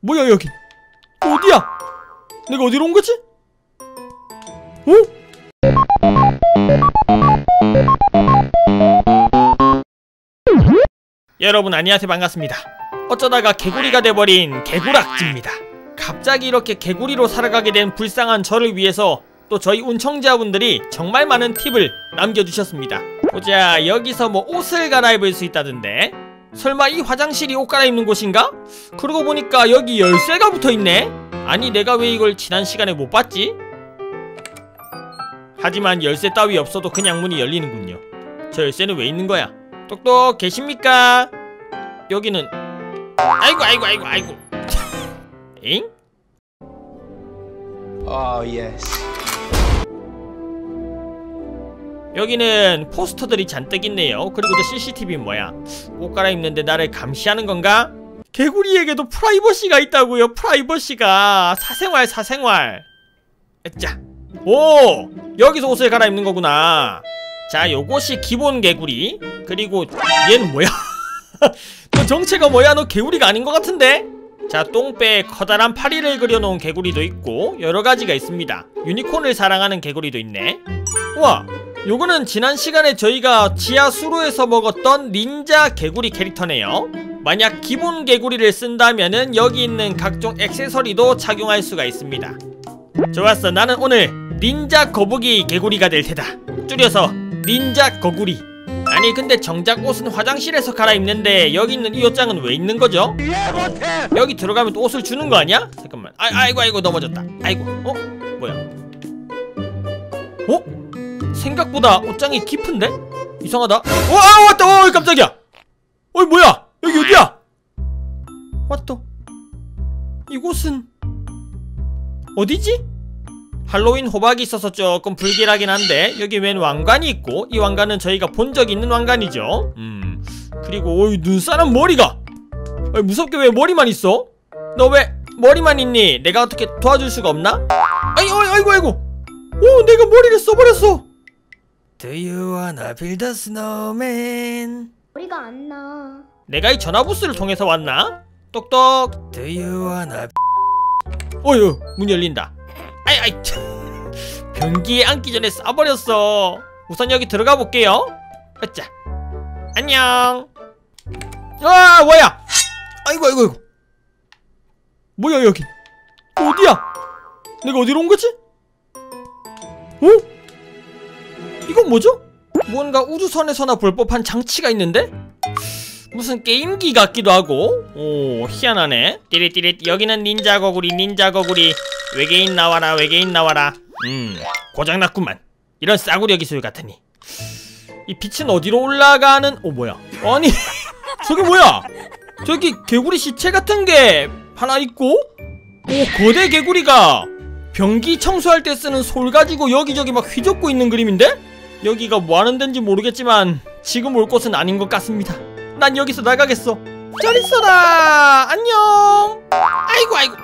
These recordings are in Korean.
뭐야 여기? 어디야? 내가 어디로 온 거지? 어? 여러분 안녕하세요. 반갑습니다. 어쩌다가 개구리가 돼버린 개구락지입니다. 갑자기 이렇게 개구리로 살아가게 된 불쌍한 저를 위해서 또 저희 운청자분들이 정말 많은 팁을 남겨주셨습니다. 보자 여기서 뭐 옷을 갈아입을 수 있다던데 설마 이 화장실이 옷 갈아입는 곳인가? 그러고 보니까 여기 열쇠가 붙어있네? 아니 내가 왜 이걸 지난 시간에 못 봤지? 하지만 열쇠 따위 없어도 그냥 문이 열리는군요 저 열쇠는 왜 있는 거야? 똑똑 계십니까? 여기는 아이고 아이고 아이고 아이고 엥? Oh, yes. 여기는 포스터들이 잔뜩 있네요. 그리고 저 CCTV는 뭐야? 옷 갈아입는데 나를 감시하는 건가? 개구리에게도 프라이버시가 있다고요 프라이버시가. 사생활 사생활. 자, 오! 여기서 옷을 갈아입는 거구나. 자 요것이 기본 개구리. 그리고 얘는 뭐야? 너 정체가 뭐야? 너 개구리가 아닌 것 같은데? 자 똥배에 커다란 파리를 그려놓은 개구리도 있고 여러가지가 있습니다. 유니콘을 사랑하는 개구리도 있네. 우와 요거는 지난 시간에 저희가 지하 수로에서 먹었던 닌자 개구리 캐릭터네요 만약 기본 개구리를 쓴다면은 여기 있는 각종 액세서리도 착용할 수가 있습니다 좋았어 나는 오늘 닌자 거북이 개구리가 될 테다 줄여서 닌자 거구리 아니 근데 정작 옷은 화장실에서 갈아입는데 여기 있는 이 옷장은 왜 있는 거죠? 여기 들어가면 또 옷을 주는 거 아니야? 잠깐만 아, 아이고 아이고 넘어졌다 아이고 어? 뭐야 어? 생각보다 옷장이 깊은데? 이상하다. 어, 아 왔다. 어 깜짝이야. 어이 뭐야? 여기 어디야? 왔다. 이곳은 어디지? 할로윈 호박이 있어서 조금 불길하긴 한데 여기 웬 왕관이 있고 이 왕관은 저희가 본 적 있는 왕관이죠. 음. 그리고 어이 눈사람 머리가. 어이, 무섭게 왜 머리만 있어? 너 왜 머리만 있니? 내가 어떻게 도와줄 수가 없나? 아이 어이 아이고 아이고. 오 내가 머리를 써버렸어 Do you wanna build a snowman? 머리가 안 나. 내가 이 전화부스를 통해서 왔나? 똑똑 Do you wanna 어휴 문 열린다 아이 아이 참. 변기에 앉기 전에 쏴버렸어 우선 여기 들어가 볼게요 으짜 안녕 아 뭐야 아이고 아이고 아이고 뭐야 여기 어디야 내가 어디로 온 거지? 어? 이건 뭐죠? 뭔가 우주선에서나 볼 법한 장치가 있는데? 무슨 게임기 같기도 하고. 오 희한하네. 띠릿띠릿 여기는 닌자 거구리 닌자 거구리. 외계인 나와라 외계인 나와라. 음 고장났구만. 이런 싸구려 기술 같으니. 이 빛은 어디로 올라가는 오 뭐야? 아니 저기 뭐야? 저기 개구리 시체 같은 게 하나 있고? 오 거대 개구리가 변기 청소할 때 쓰는 솔 가지고 여기저기 막 휘젓고 있는 그림인데 여기가 뭐 하는 데인지 모르겠지만 지금 올 곳은 아닌 것 같습니다. 난 여기서 나가겠어. 잘 있어라! 안녕! 아이고 아이고.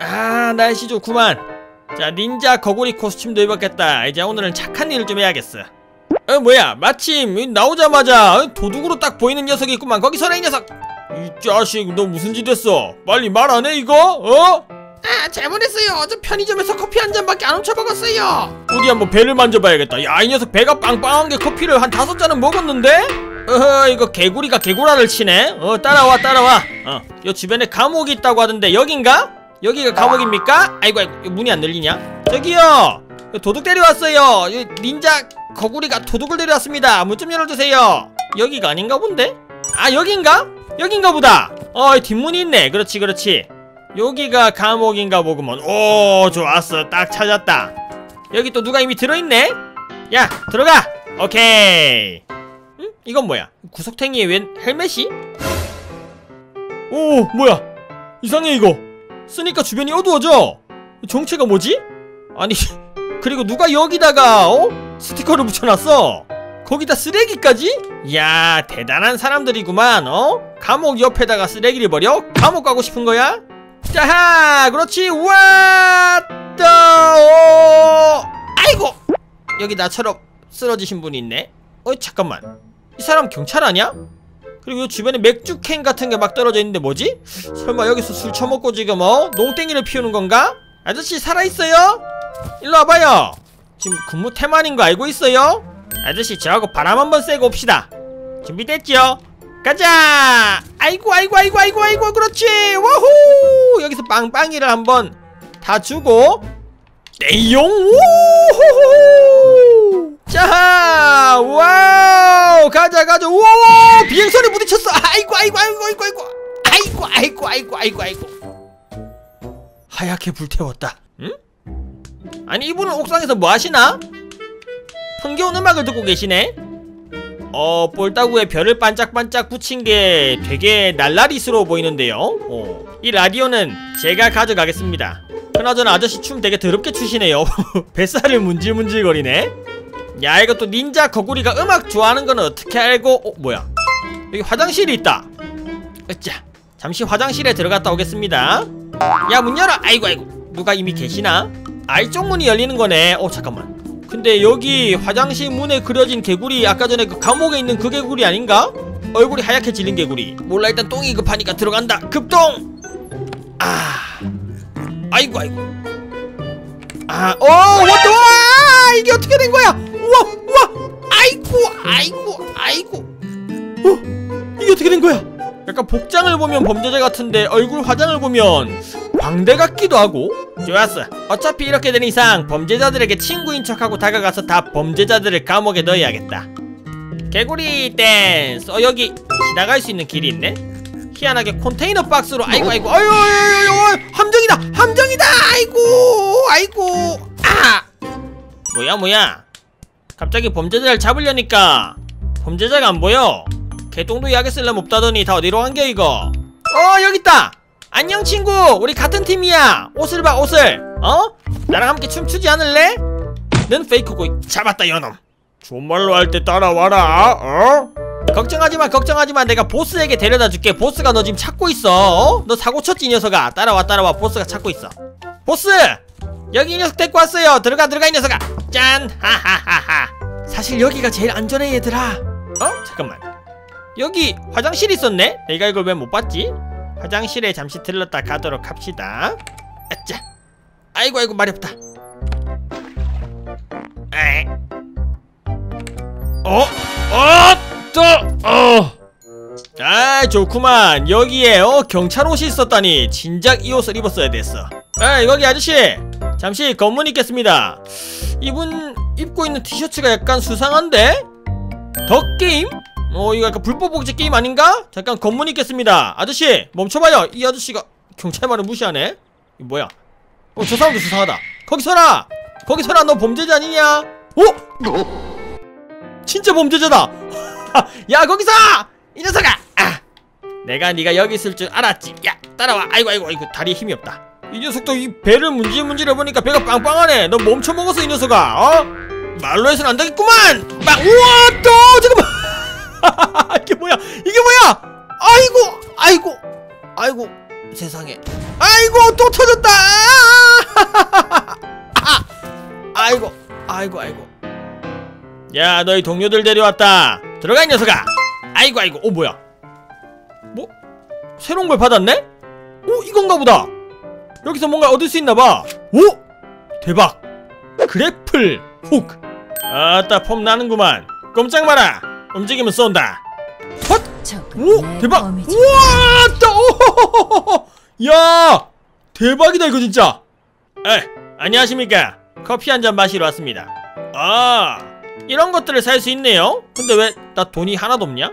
아 날씨 좋구만. 자 닌자 거구리 코스튬도 입었겠다. 이제 오늘은 착한 일을 좀 해야겠어. 어 뭐야? 마침 이 나오자마자 도둑으로 딱 보이는 녀석이 있구만. 거기 서라 이 녀석. 이 자식 너 무슨 짓 했어? 빨리 말 안 해 이거? 어? 아 잘못했어요 저 편의점에서 커피 한 잔밖에 안 훔쳐먹었어요 어디 한번 배를 만져봐야겠다 야 이 녀석 배가 빵빵한 게 커피를 한 다섯 잔은 먹었는데? 어허 이거 개구리가 개구라를 치네 어 따라와 따라와 어요 주변에 감옥이 있다고 하던데 여긴가? 여기가 감옥입니까? 아이고 아이고 문이 안 열리냐? 저기요 도둑 데려왔어요 이 닌자 거구리가 도둑을 데려왔습니다 문 좀 열어주세요 여기가 아닌가 본데? 아 여긴가? 여긴가 보다 어 뒷문이 있네 그렇지 그렇지 여기가 감옥인가 보구먼 오 좋았어 딱 찾았다 여기 또 누가 이미 들어있네 야 들어가 오케이 응? 이건 뭐야 구석탱이에 웬 헬멧이? 오 뭐야 이상해 이거 쓰니까 주변이 어두워져 정체가 뭐지? 아니 그리고 누가 여기다가 어? 스티커를 붙여놨어 거기다 쓰레기까지? 이야 대단한 사람들이구만 어? 감옥 옆에다가 쓰레기를 버려? 감옥 가고 싶은 거야? 자하 그렇지 왔다 오 아이고 여기 나처럼 쓰러지신 분이 있네 어 잠깐만 이 사람 경찰 아니야? 그리고 요 주변에 맥주캔 같은 게 막 떨어져 있는데 뭐지? 설마 여기서 술 처먹고 지금 어? 농땡이를 피우는 건가? 아저씨 살아있어요? 일로 와봐요 지금 근무 태만인 거 알고 있어요? 아저씨 저하고 바람 한번 쐬고 옵시다 준비됐죠? 가자! 아이고 아이고 아이고 아이고 아이고 그렇지! 와후! 여기서 빵빵이를 한번 다 주고. 떼용! 우후후! 자 와우! 가자 가자. 우와 비행선에 부딪혔어. 아이고 아이고 아이고 아이고. 아이고 아이고 아이고 아이고 아이고. 하얗게 불태웠다. 응? 아니 이분은 옥상에서 뭐 하시나? 흥겨운 음악을 듣고 계시네 어 볼따구에 별을 반짝반짝 붙인 게 되게 날라리스러워 보이는데요. 어. 이 라디오는 제가 가져가겠습니다. 그나저나 아저씨 춤 되게 더럽게 추시네요. 뱃살을 문질문질거리네. 야 이것도 닌자 거구리가 음악 좋아하는 건 어떻게 알고? 어 뭐야? 여기 화장실이 있다. 으짜 잠시 화장실에 들어갔다 오겠습니다. 야 문 열어. 아이고 아이고. 누가 이미 계시나? 아 이쪽 문이 열리는 거네. 어 잠깐만 근데 여기 화장실 문에 그려진 개구리 아까 전에 그 감옥에 있는 그 개구리 아닌가? 얼굴이 하얗게 질린 개구리. 몰라 일단 똥이 급하니까 들어간다. 급똥 아. 아이고 아이고. 아어 왔다 와 이게 어떻게 된 거야? 우와 우와. 아이고 아이고 아이고. 어 이게 어떻게 된 거야? 약간 복장을 보면 범죄자 같은데 얼굴 화장을 보면 광대 같기도 하고 좋았어. 어차피 이렇게 된 이상 범죄자들에게 친구인 척하고 다가가서 다 범죄자들을 감옥에 넣어야겠다. 개구리 댄스. 어 여기 지나갈 수 있는 길이 있네? 희한하게 컨테이너 박스로. 아이고 아이고. 아유 함정이다! 함정이다! 아이고 아이고. 아! 뭐야 뭐야? 갑자기 범죄자를 잡으려니까 범죄자가 안 보여. 개똥도 약에 쓸려면 없다더니 다 어디로 간 겨 이거? 어 여깄다 안녕 친구. 우리 같은 팀이야. 옷을 봐 옷을. 어? 나랑 함께 춤추지 않을래? 넌 페이크고 잡았다 연놈. 존말로 할 때 따라와라 어? 걱정하지마 걱정하지마. 내가 보스에게 데려다 줄게. 보스가 너 지금 찾고 있어 어? 너 사고 쳤지 이 녀석아. 따라와 따라와. 보스가 찾고 있어. 보스! 여기 이 녀석 데리고 왔어요. 들어가 들어가 이 녀석아. 짠! 하하하하. 사실 여기가 제일 안전해 얘들아. 어? 잠깐만. 여기 화장실 있었네? 내가 이걸 왜 못 봤지? 화장실에 잠시 들렀다 가도록 합시다 아짜 아이고 아이고 말이 없다 에이. 어? 어? 또? 어? 아 좋구만 여기에 어 경찰 옷이 있었다니 진작 이 옷을 입었어야 됐어 아 여기 아저씨 잠시 검문 있겠습니다 이분 입고 있는 티셔츠가 약간 수상한데? 덕게임? 어 이거 약간 불법 복제 게임 아닌가? 잠깐 검문 있겠습니다. 아저씨 멈춰봐요. 이 아저씨가 경찰 말을 무시하네. 이 뭐야? 어 저 사람도 수상하다. 거기 서라! 거기 서라 너 범죄자 아니냐? 어? 진짜 범죄자다! 야 거기서! 이 녀석아! 아, 내가 네가 여기 있을 줄 알았지. 야 따라와. 아이고 아이고 아이고 다리에 힘이 없다. 이 녀석도 이 배를 문질문질해 보니까 배가 빵빵하네. 너 멈춰 먹었어 이 녀석아 어? 말로 해서는 안 되겠구만! 막 우와 또! 잠깐만 이게 뭐야? 이게 뭐야? 아이고 아이고 아이고 세상에. 아이고 또 터졌다. 아, 아이고 아이고 아이고. 야 너희 동료들 데려왔다. 들어가 이 녀석아. 아이고 아이고. 어 뭐야? 뭐? 새로운 걸 받았네? 오 이건가 보다. 여기서 뭔가 얻을 수 있나봐. 오 대박. 그래플 훅. 아따 폼 나는구만. 꼼짝 마라 움직이면 쏜다. 헛! 오 대박! 우와 따 야 대박이다 이거 진짜. 에 안녕하십니까. 커피 한 잔 마시러 왔습니다. 아 이런 것들을 살 수 있네요? 근데 왜 나 돈이 하나도 없냐?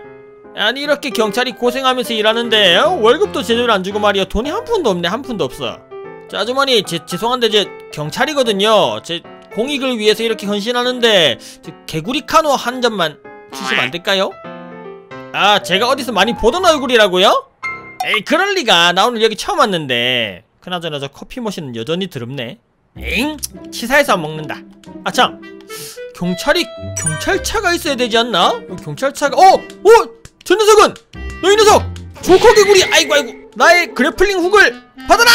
아니 이렇게 경찰이 고생하면서 일하는데 어? 월급도 제대로 안 주고 말이야. 돈이 한 푼도 없네 한 푼도 없어. 자 아주머니 제, 죄송한데 제 경찰이거든요. 제 공익을 위해서 이렇게 헌신하는데 저 개구리 카노 한 잔만 주시면 안 될까요? 아 제가 어디서 많이 보던 얼굴이라고요? 에이 그럴 리가 나 오늘 여기 처음 왔는데 그나저나 저 커피 머신은 여전히 더럽네 엥? 치사해서 안 먹는다 아참 경찰이 경찰차가 있어야 되지 않나? 경찰차가 어! 어! 저 녀석은! 너이 녀석! 조커 개구리 아이고 아이고 나의 그래플링 훅을 받아라!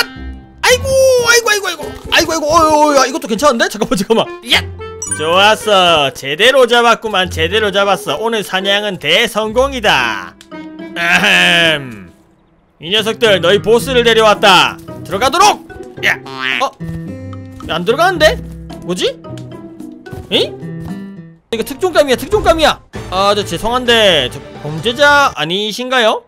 아이고 아이고 아이고 아이고 아이고 아이고 어이 야 이것도 괜찮은데? 잠깐만 잠깐만 야! 좋았어 제대로 잡았구만 제대로 잡았어 오늘 사냥은 대성공이다 아흠. 이 녀석들 너희 보스를 데려왔다. 들어가도록. 야, 어, 야, 안 들어가는데? 뭐지? 에? 이거 특종감이야, 특종감이야. 아, 저 죄송한데 저 범죄자 아니신가요?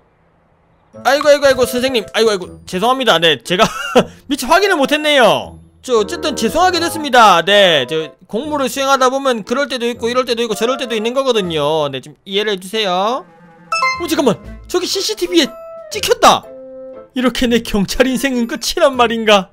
아이고 아이고 아이고 선생님 아이고 아이고 죄송합니다 네 제가 미처 확인을 못했네요 저 어쨌든 죄송하게 됐습니다. 네저 공무를 수행하다 보면 그럴 때도 있고 이럴 때도 있고 저럴 때도 있는 거거든요. 네 좀 이해를 해주세요. 어 잠깐만. 저기 CCTV에 찍혔다. 이렇게 내 경찰 인생은 끝이란 말인가